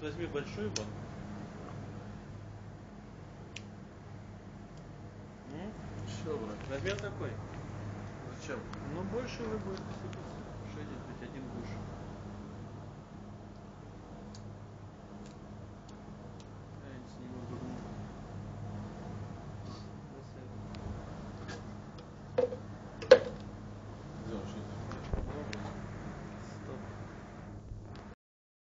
Возьми большую банку? Все, брат. Возьмем такой. Зачем? Ну больше вы будете сыпаться.